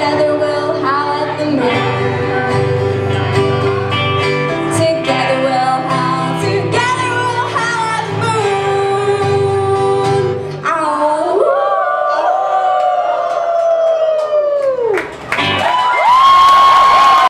together we'll